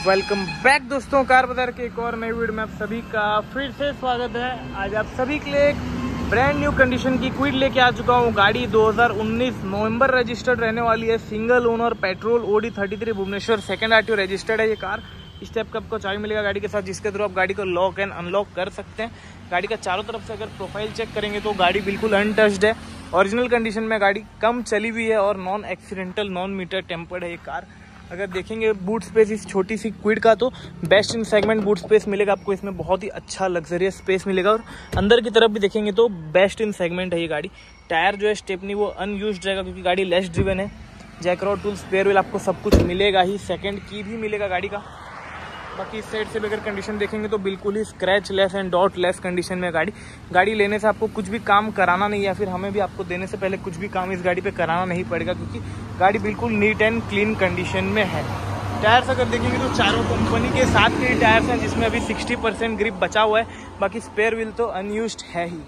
Welcome back दोस्तों, car बाज़ार के एक और नई वीडियो में आप सभी का फिर से स्वागत है। आज आप सभी के लिए एक ब्रांड न्यू कंडीशन की क्विड लेके आ चुका हूँ। गाड़ी 2019 नवंबर रजिस्टर्ड रहने वाली है। Single owner petrol OD 33 Bhubaneswar second RTO registered है ये कार इस टाइप का आपको चाबी मिलेगा गाड़ी के साथ, जिसके थ्रू आप गाड़ी को लॉक एंड अनलॉक कर सकते हैं। गाड़ी का चारों तरफ़ से अगर प्रोफ़ाइल चेक करेंगे तो गाड़ी बिल्कुल अनटच्ड है। ओरिजिनल कंडीशन में गाड़ी कम चली हुई है और non accidental non meter tempered है ये कार अगर देखेंगे बूट स्पेस इस छोटी सी क्विड का तो best in segment boot space मिलेगा आपको, इसमें बहुत ही अच्छा लग्जरियस स्पेस मिलेगा। और अंदर की तरफ़ भी देखेंगे तो बेस्ट इन सेगमेंट है ये गाड़ी। टायर जो है स्टेपनी वो अनयूज रहेगा, क्योंकि गाड़ी लेस ड्रिवन है। जैकरॉड टूल स्पेयर व्हील आपको सब कुछ मिलेगा ही सेकेंड की भी मिलेगा गाड़ी का। बाकी इस साइड से भी अगर कंडीशन देखेंगे तो बिल्कुल ही scratchless and dotless condition में गाड़ी। गाड़ी लेने से आपको कुछ भी काम कराना नहीं या फिर हमें भी आपको देने से पहले कुछ भी काम इस गाड़ी पे कराना नहीं पड़ेगा, क्योंकि गाड़ी बिल्कुल नीट एंड क्लीन कंडीशन में है। टायर्स अगर देखेंगे तो चारों कंपनी के साथ के टायर्स हैं जिसमें अभी 60 परसेंट ग्रिप बचा हुआ है बाकी स्पेयर व्हील तो अनयूज है ही।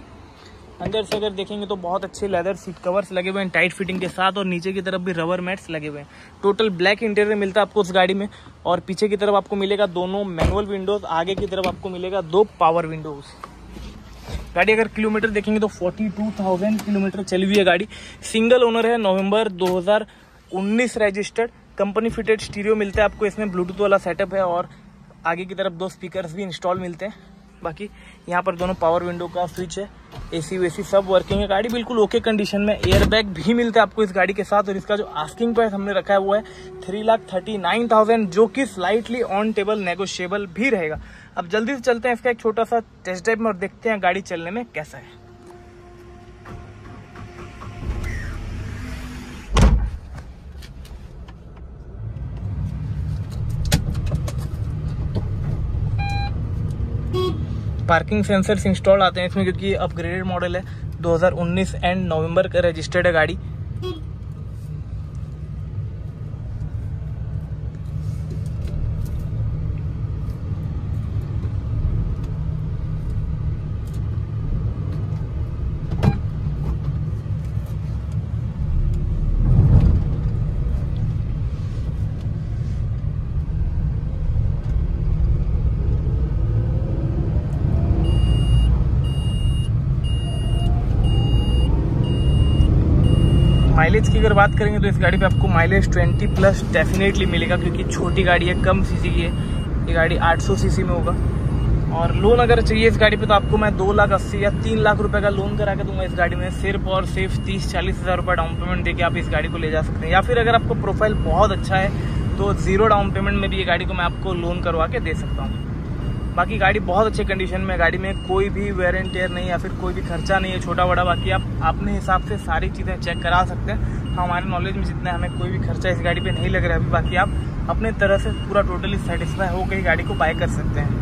अंदर से अगर देखेंगे तो बहुत अच्छे लेदर सीट कवर्स लगे हुए हैं टाइट फिटिंग के साथ और नीचे की तरफ़ भी रबर मैट्स लगे हुए हैं। टोटल ब्लैक इंटीरियर मिलता है आपको उस गाड़ी में और पीछे की तरफ़ आपको मिलेगा दोनों मैनुअल विंडोज़ आगे की तरफ़ आपको मिलेगा दो पावर विंडोज़ गाड़ी अगर किलोमीटर देखेंगे तो 42,000 किलोमीटर चली हुई है गाड़ी। सिंगल ओनर है नवंबर 2019 रजिस्टर्ड कंपनी फिटेड स्टीरियो मिलता है आपको, इसमें ब्लूटूथ वाला सेटअप है और आगे की तरफ़ दो स्पीकर्स भी इंस्टॉल मिलते हैं। बाकी यहाँ पर दोनों पावर विंडो का स्विच है एसी वेसी सब वर्किंग है। गाड़ी बिल्कुल ओके कंडीशन में एयर बैग भी मिलता है आपको इस गाड़ी के साथ और इसका जो आस्किंग प्राइस हमने रखा है वो है three lakh thirty nine thousand जो कि स्लाइटली ऑन टेबल नेगोशिएबल भी रहेगा। अब जल्दी से चलते हैं इसका एक छोटा सा टेस्ट ड्राइव में और देखते हैं गाड़ी चलने में कैसा है। पार्किंग सेंसर्स इंस्टॉल आते हैं इसमें क्योंकि अपग्रेडेड मॉडल है। 2019 एंड नवंबर का रजिस्टर्ड है गाड़ी। माइलेज की अगर बात करेंगे तो इस गाड़ी पे आपको माइलेज 20 प्लस डेफिनेटली मिलेगा, क्योंकि छोटी गाड़ी है, कम सीसी की है। ये गाड़ी 800 सीसी में होगा। और लोन अगर चाहिए इस गाड़ी पे तो आपको मैं दो लाख अस्सी या तीन लाख रुपए का लोन करा के दूँगा इस गाड़ी में। सिर्फ़ और सिर्फ़ तीस चालीस हज़ार रुपये डाउन पेमेंट देके आप इस गाड़ी को ले जा सकते हैं। या फिर अगर आपको प्रोफ़ाइल बहुत अच्छा है तो ज़ीरो डाउन पेमेंट में भी ये गाड़ी को मैं आपको लोन करवा के दे सकता हूँ। बाकी गाड़ी बहुत अच्छे कंडीशन में गाड़ी में कोई भी वेरेंट टेयर नहीं या फिर कोई भी खर्चा नहीं है, छोटा बड़ा, बाकी आप अपने हिसाब से सारी चीज़ें चेक करा सकते हैं। हमारे नॉलेज में जितना हमें कोई भी खर्चा इस गाड़ी पे नहीं लग रहा है अभी, बाकी आप अपने तरह से पूरा टोटली सेटिस्फाई होकर ही गाड़ी को बाय कर सकते हैं।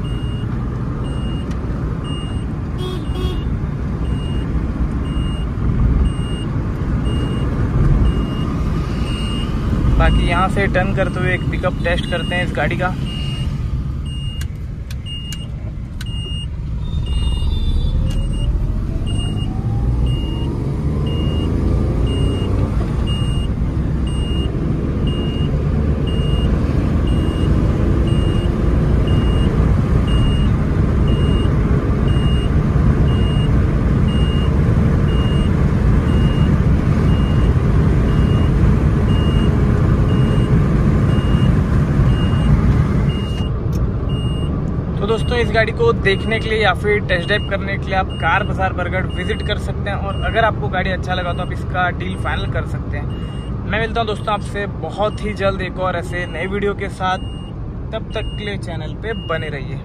बाकी यहाँ से टर्न करते हुए एक पिकअप टेस्ट करते हैं इस गाड़ी का। दोस्तों, इस गाड़ी को देखने के लिए या फिर टेस्ट ड्राइव करने के लिए आप कार बाज़ार बरगढ़ विज़िट कर सकते हैं और अगर आपको गाड़ी अच्छा लगा तो आप इसका डील फाइनल कर सकते हैं। मैं मिलता हूँ दोस्तों आपसे बहुत ही जल्द एक और ऐसे नए वीडियो के साथ। तब तक के लिए चैनल पे बने रहिए।